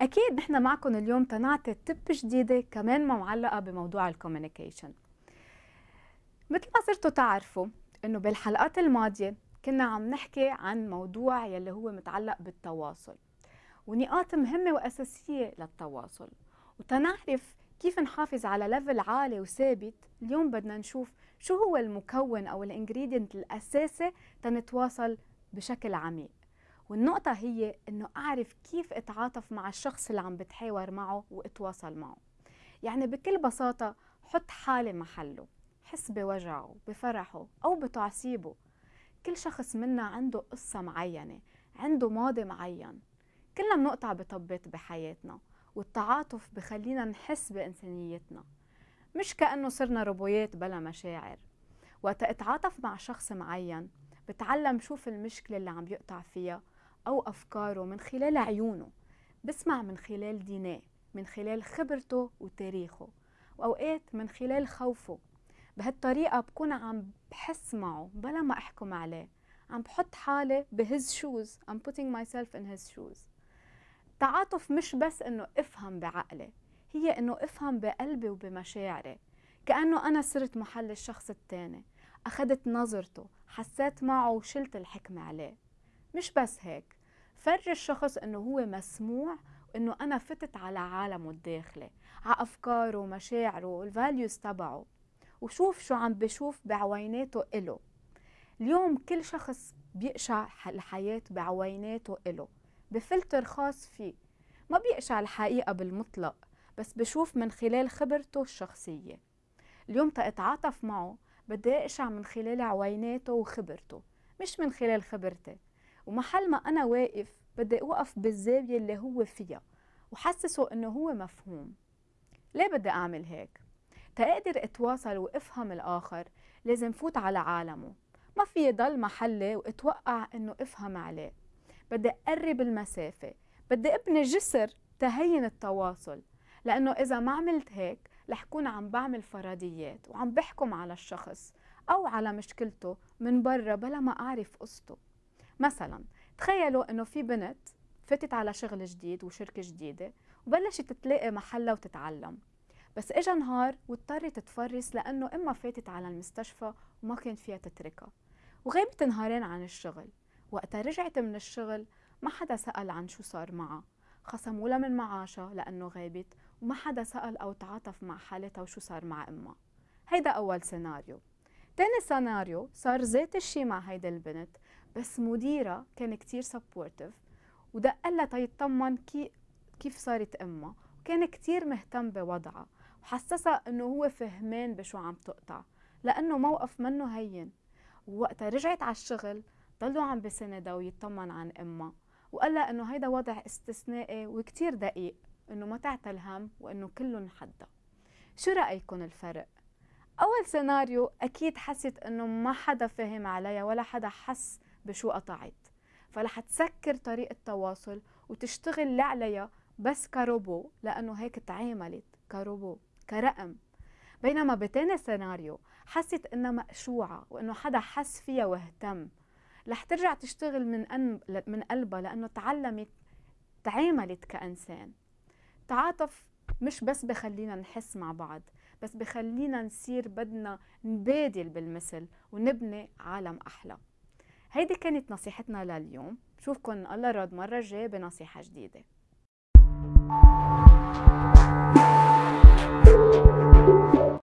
أكيد نحن معكم اليوم تنعطي tip جديدة كمان متعلقة بموضوع ال communication مثل ما صرتوا تعرفوا إنه بالحلقات الماضية كنا عم نحكي عن موضوع يلي هو متعلق بالتواصل ونقاط مهمة وأساسية للتواصل. وتنعرف كيف نحافظ على level عالي وثابت. اليوم بدنا نشوف شو هو المكون أو ال ingredient الأساسي تنتواصل بشكل عميق. والنقطة هي إنه أعرف كيف أتعاطف مع الشخص اللي عم بتحاور معه وأتواصل معه. يعني بكل بساطة حط حالي محله حس بوجعه بفرحه أو بتعصيبه. كل شخص منا عنده قصة معينة عنده ماضي معين. كلنا بنقطع بطبات بحياتنا والتعاطف بخلينا نحس بإنسانيتنا. مش كأنه صرنا روبويات بلا مشاعر. وقت أتعاطف مع شخص معين بتعلم شوف المشكلة اللي عم يقطع فيها أو أفكاره من خلال عيونه. بسمع من خلال ديناه من خلال خبرته وتاريخه وأوقات من خلال خوفه. بهالطريقة بكون عم بحس معه بلا ما أحكم عليه. عم بحط حالي بهز شوز I'm putting myself in his shoes. التعاطف مش بس إنه أفهم بعقلي هي إنه أفهم بقلبي وبمشاعري. كأنه أنا صرت محل الشخص التاني. أخدت نظرته حسيت معه وشلت الحكمة عليه. مش بس هيك. فرجي الشخص إنه هو مسموع وإنه أنا فتت على عالمه الداخلي على أفكاره ومشاعره والفاليوز تبعه. وشوف شو عم بشوف بعويناته إله. اليوم كل شخص بيقشع الحياة بعويناته إله بفلتر خاص فيه. ما بيقشع الحقيقة بالمطلق بس بشوف من خلال خبرته الشخصية. اليوم تأتعاطف معه بدي أقشع من خلال عويناته وخبرته مش من خلال خبرتي. ومحل ما أنا واقف بدي أوقف بالزاوية اللي هو فيها وحسسه إنه هو مفهوم. ليه بدي أعمل هيك؟ تقدر أتواصل وأفهم الآخر لازم فوت على عالمه. ما في ضل محلي وأتوقع إنه أفهم عليه. بدي أقرب المسافة بدي أبني جسر تهين التواصل. لأنه إذا ما عملت هيك رح كون عم بعمل فرضيات وعم بحكم على الشخص أو على مشكلته من برا بلا ما أعرف قصته. مثلا تخيلوا إنه في بنت فتت على شغل جديد وشركة جديدة وبلشت تلاقي محلها وتتعلم. بس اجى نهار واضطرت تفرس لأنه إما فاتت على المستشفى وما كان فيها تتركها. وغابت نهارين عن الشغل. وقتها رجعت من الشغل ما حدا سأل عن شو صار معها. خصموا لها من معاشها لأنه غابت وما حدا سأل أو تعاطف مع حالتها وشو صار مع أمها. هيدا أول سيناريو. تاني سيناريو صار ذات الشي مع هيدا البنت. بس مديرة كان كتير supportive ودق لها تيطمن كي كيف صارت أمها؟ وكان كتير مهتم بوضعها وحسسها إنه هو فهمان بشو عم تقطع لأنه موقف منه هين. ووقتها رجعت على الشغل ضلوا عم بسندها ويطمن عن أمها وقال لها إنه هيدا وضع استثنائي وكتير دقيق إنه ما تعتل هم وإنه كله انحدى شو رايكم الفرق؟ أول سيناريو أكيد حست إنه ما حدا فهم عليها ولا حدا حس بشو قطعت فرح تسكر طريقة التواصل وتشتغل اللي عليها بس كروبو لأنه هيك تعاملت كروبو كرقم. بينما بتاني سيناريو حست إنها مقشوعة وإنه حدا حس فيها واهتم. رح ترجع تشتغل من أن من قلبها لأنه تعلمت تعاملت كإنسان. تعاطف مش بس بخلينا نحس مع بعض بس بخلينا نصير بدنا نبادل بالمثل ونبني عالم أحلى. هيدي كانت نصيحتنا لليوم. بشوفكن الله رد مرة جاية بنصيحة جديدة.